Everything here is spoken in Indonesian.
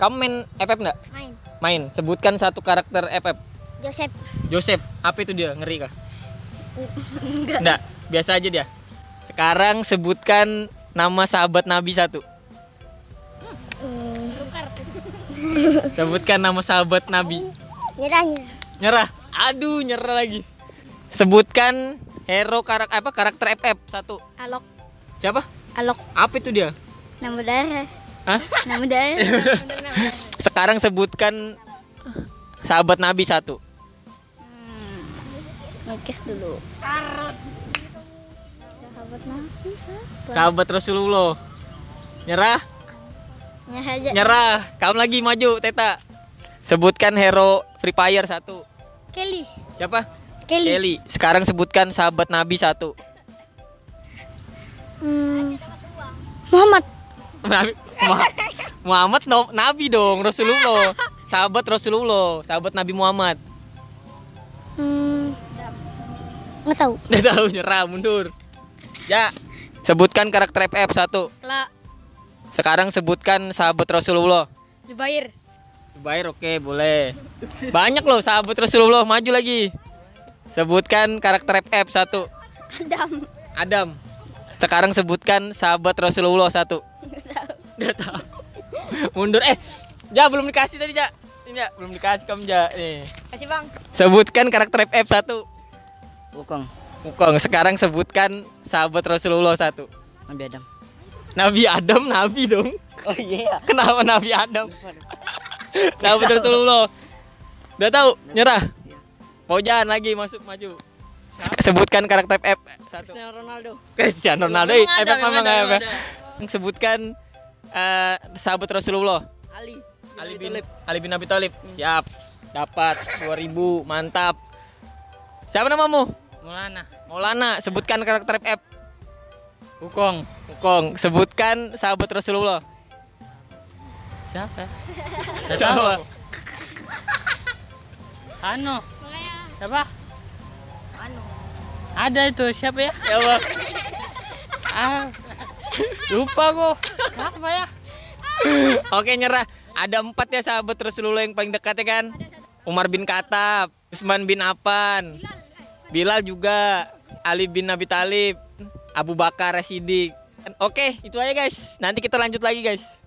Kamu main FF nggak? Main. Main. Sebutkan satu karakter FF. Joseph. Joseph. Apa itu dia? Ngeri kah? Enggak. Enggak. Biasa aja dia. Sekarang sebutkan nama sahabat Nabi satu. Hmm. Sebutkan nama sahabat Nabi. Nyerahnya. Nyerah. Aduh, nyerah lagi. Sebutkan hero karak apa karakter FF satu. Alok. Siapa? Alok. Apa itu dia? Nama darah. Hah? Nama. Sekarang sebutkan sahabat Nabi satu. hmm. Mikir dulu. Sahabat Nabi siapa? Sahabat Rasulullah. Nyerah? Nyerah aja. Nyerah. Kamu lagi maju, Teta. Sebutkan hero Free Fire satu. Kelly. Siapa? Kelly. Kelly. Sekarang sebutkan sahabat Nabi satu. Hmm. Muhammad. Nabi Muha- Muhammad no, Nabi dong, Rasulullah. Sahabat Rasulullah, sahabat Nabi Muhammad. Hmm. Nggak tahu. Udah tahu nyerah, mundur. Ya. Sebutkan karakter FF satu. Kla. Sekarang sebutkan sahabat Rasulullah. Zubair. Zubair oke, boleh. Banyak loh sahabat Rasulullah, maju lagi. Sebutkan karakter FF satu. Adam. Adam. Sekarang sebutkan sahabat Rasulullah satu. Gak tahu. Mundur eh. Ja belum dikasih tadi, Ja. Ini Ja, belum dikasih kamu, Ja. Nih. Kasih bang. Sebutkan karakter FF satu. Wukong, Wukong. Sekarang sebutkan sahabat Rasulullah satu. Nabi Adam. Nabi Adam, Nabi dong. Oh iya. Kenapa Nabi Adam? Sahabat Rasulullah. Udah tahu? Nyerah. Pojan lagi masuk maju. Se- Sebutkan karakter FF satu. Ronaldo. Cristiano Ronaldo. Eh, FF memang nggak FF. Sebutkan eh, sahabat Rasulullah. Ali. Ali bin Ali bin Abi Thalib. Siap. Dapat 2000, mantap. Siapa namamu? Mulana. Maulana, sebutkan karakter FF. Wukong. Wukong, sebutkan sahabat Rasulullah. Siapa? Siapa? Ano? Siapa? Anu. Ada itu siapa ya? Siapa? Ah. Lupa. Apa ya? Oke nyerah. Ada empat ya sahabat Rasulullah yang paling dekat ya kan? Umar bin Khattab, Utsman bin Affan, Bilal juga, Ali bin Abi Thalib, Abu Bakar Siddiq. Oke, itu aja guys. Nanti kita lanjut lagi guys.